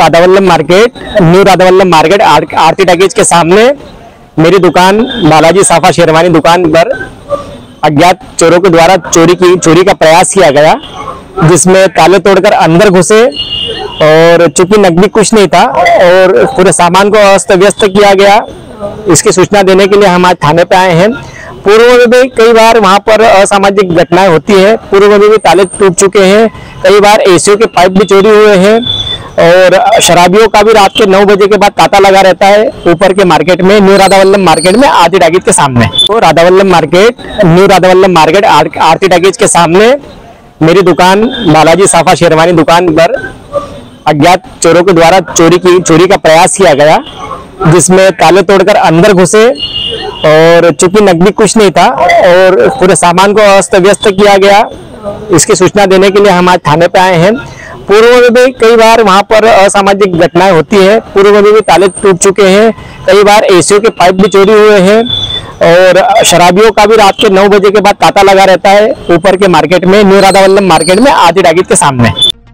Radhavallabh market, new Radhavallabh market, are- Aarti talkies के सामने मेरी दुकान, बालाजी साफा शेरवानी दुकान पर अज्ञात चोरों के द्वारा चोरी की, चोरी का प्रयास किया गया, जिसमें ताले तोड़कर अंदर घुसे और चूँकि नकदी कुछ नहीं था और पूरे सामान को अस्त व्यस्त किया गया, इसकी सूचना देने के लिए हम आज थाने पे आए हैं। पूर्व में भी कई बार वहाँ पर असामाजिक घटनाएँ होती है। पूर्व में भी ताले टूट चुके हैं। कई बार एसीओ के पाइप भी चोरी हुए हैं और शराबियों का भी रात के नौ बजे के बाद तांता लगा रहता है ऊपर के मार्केट में, न्यू राधावल्लभ मार्केट में, आरती टागीज के सामने। तो Radhavallabh market, new Radhavallabh market, are- Aarti talkies के सामने मेरी दुकान, बालाजी साफा शेरवानी दुकान पर अज्ञात चोरों के द्वारा चोरी की, चोरी का प्रयास किया गया, जिसमें ताले तोड़कर अंदर घुसे और चूँकि नकदी कुछ नहीं था और पूरे सामान को अस्त व्यस्त किया गया, इसकी सूचना देने के लिए हम आज थाने पे आए हैं। पूर्व में भी कई बार वहाँ पर असामाजिक घटनाएँ होती है। पूर्व में भी ताले टूट चुके हैं। कई बार एसीओ के पाइप भी चोरी हुए हैं और शराबियों का भी रात के नौ बजे के बाद तांता लगा रहता है। ऊपर के मार्केट में, न्यू राधावल्लभ मार्केट में, आदि डागित के सामने।